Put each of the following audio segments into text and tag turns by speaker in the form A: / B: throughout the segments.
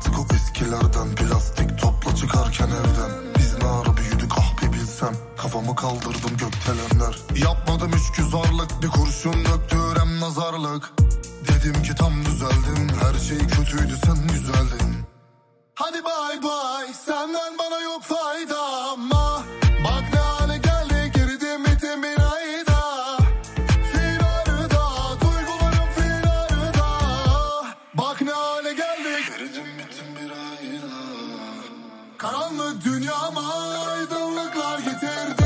A: artık o eskilerden. Plastik topla çıkarken evden. Biz ne ara büyüdük ah bir bilsem. Kafamı kaldırdım gökdelenler. Yapmadım üç güzarlık. Bir kurşun döktürem nazarlık. Dedim ki tam düzeldim. Her şey kötüydü sen güzeldin karanlık dünyama aydınlıklar getirdi.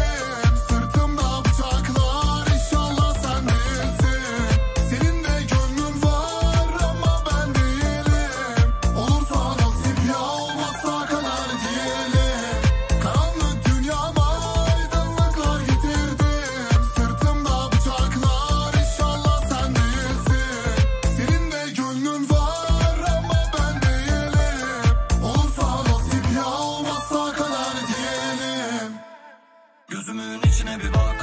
A: gözümün içine bir bak.